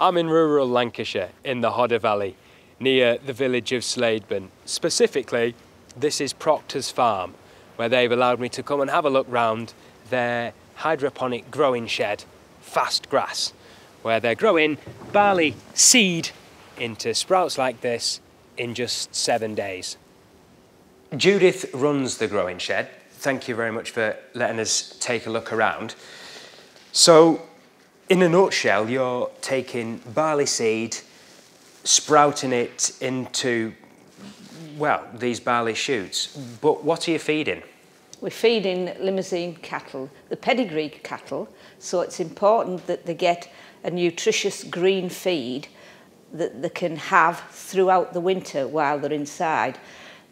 I'm in rural Lancashire in the Hodder Valley near the village of Slaidburn. Specifically, this is Proctor's Farm where they've allowed me to come and have a look round their hydroponic growing shed, Fast Grass, where they're growing barley seed into sprouts like this in just seven days. Judith runs the growing shed. Thank you very much for letting us take a look around. So, in a nutshell, you're taking barley seed, sprouting it into, well, these barley shoots. But what are you feeding? We're feeding Limousin cattle, the pedigree cattle, so it's important that they get a nutritious green feed that they can have throughout the winter while they're inside.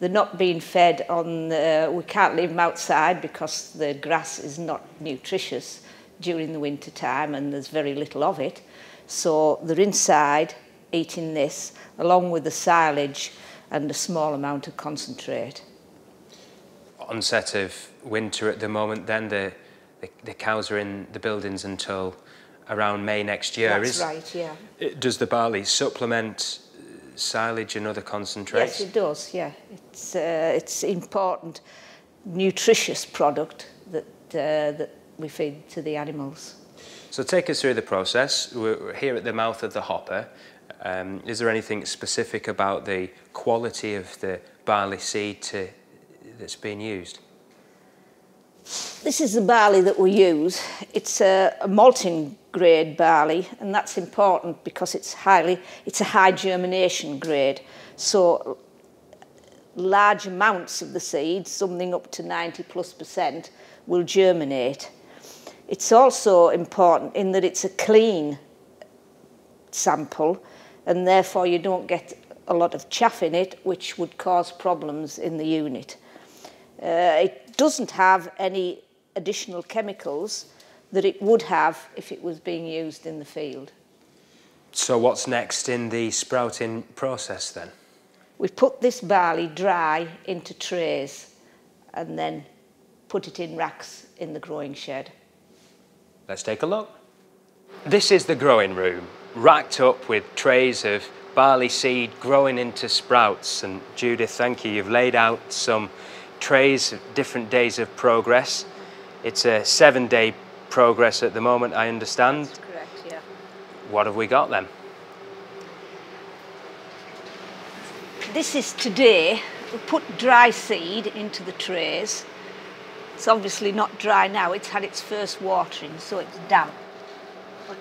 They're not being fed on, the, we can't leave them outside because the grass is not nutritious during the winter time and there's very little of it. So they're inside eating this along with the silage and a small amount of concentrate. Onset of winter at the moment then, the, the, the cows are in the buildings until around May next year. That's Is, right, yeah. Does the barley supplement silage and other concentrates? Yes, it does, yeah. It's, uh, it's important, nutritious product that, uh, that we feed to the animals. So take us through the process. We're here at the mouth of the hopper. Um, is there anything specific about the quality of the barley seed to, that's being used? This is the barley that we use. It's a, a malting grade barley, and that's important because it's highly, it's a high germination grade. So large amounts of the seed, something up to 90 plus percent, will germinate. It's also important in that it's a clean sample and therefore you don't get a lot of chaff in it which would cause problems in the unit. Uh, it doesn't have any additional chemicals that it would have if it was being used in the field. So what's next in the sprouting process then? We put this barley dry into trays and then put it in racks in the growing shed. Let's take a look. This is the growing room, racked up with trays of barley seed growing into sprouts. And Judith, thank you. You've laid out some trays of different days of progress. It's a seven day progress at the moment, I understand. That's correct, yeah. What have we got then? This is today. We put dry seed into the trays. It's obviously not dry now. It's had its first watering, so it's damp. But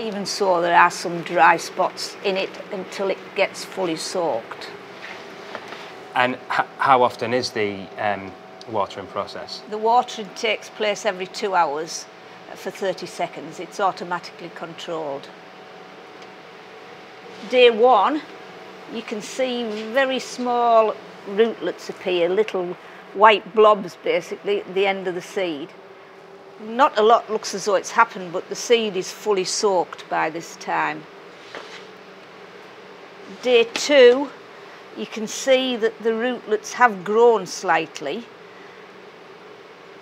even so, there are some dry spots in it until it gets fully soaked. And how often is the um, watering process? The watering takes place every two hours for 30 seconds. It's automatically controlled. Day one, you can see very small rootlets appear, little white blobs basically at the end of the seed. Not a lot looks as though it's happened, but the seed is fully soaked by this time. Day two, you can see that the rootlets have grown slightly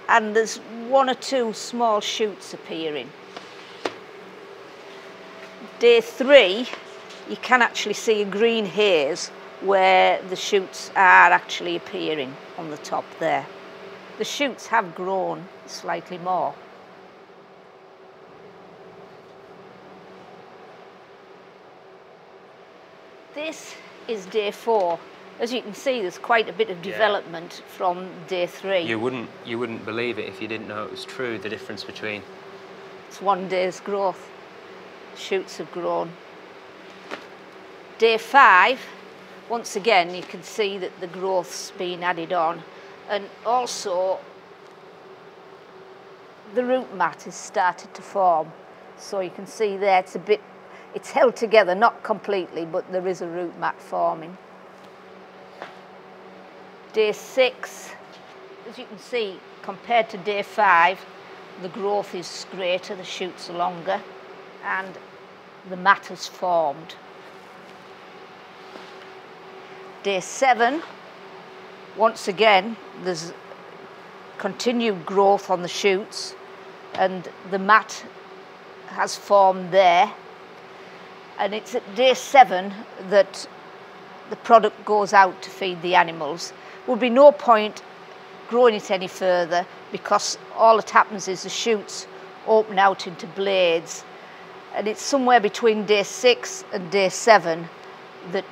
and there's one or two small shoots appearing. Day three, you can actually see a green haze where the shoots are actually appearing on the top there. The shoots have grown slightly more. This is day four. As you can see, there's quite a bit of development yeah. from day three. You wouldn't, you wouldn't believe it if you didn't know it was true, the difference between... It's one day's growth. Shoots have grown. Day five, once again, you can see that the growth's been added on. And also, the root mat has started to form. So you can see there, it's a bit, it's held together, not completely, but there is a root mat forming. Day six, as you can see, compared to day five, the growth is greater, the shoots are longer, and the mat has formed. Day seven, once again, there's continued growth on the shoots, and the mat has formed there. And it's at day seven that the product goes out to feed the animals. Would be no point growing it any further because all that happens is the shoots open out into blades and it's somewhere between day six and day seven that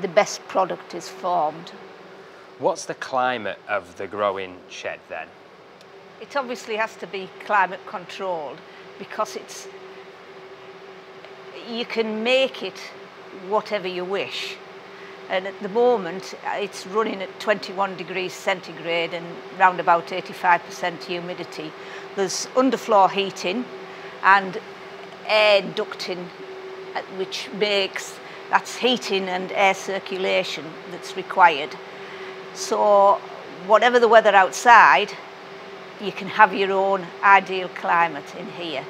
the best product is formed. What's the climate of the growing shed then? It obviously has to be climate controlled because it's you can make it whatever you wish. And at the moment, it's running at 21 degrees centigrade and round about 85% humidity. There's underfloor heating and air ducting, uh, which makes that's heating and air circulation that's required. So whatever the weather outside, you can have your own ideal climate in here.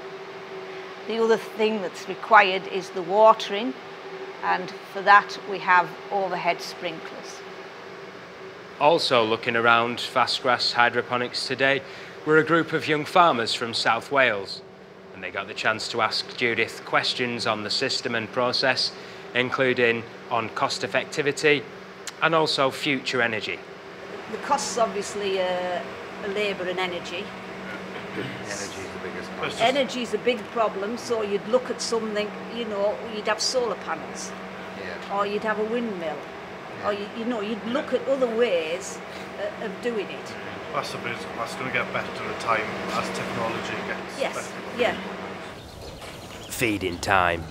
The other thing that's required is the watering and for that we have overhead sprinklers. Also looking around Fast Grass Hydroponics today, we're a group of young farmers from South Wales and they got the chance to ask Judith questions on the system and process, including on cost effectivity and also future energy. The costs obviously are labour and energy. Energy is the biggest cost. Energy is a big problem, so you'd look at something, you know, you'd have solar panels, Yeah. or you'd have a windmill, yeah. or you, you know, you'd look at other ways uh, of doing it. That's a bit, that's going to get better in time as technology gets Yes, better. yeah. Feeding time.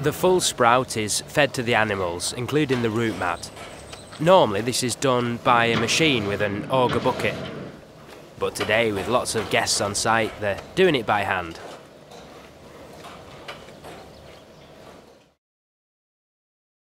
The full sprout is fed to the animals, including the root mat. Normally this is done by a machine with an auger bucket. But today, with lots of guests on site, they're doing it by hand.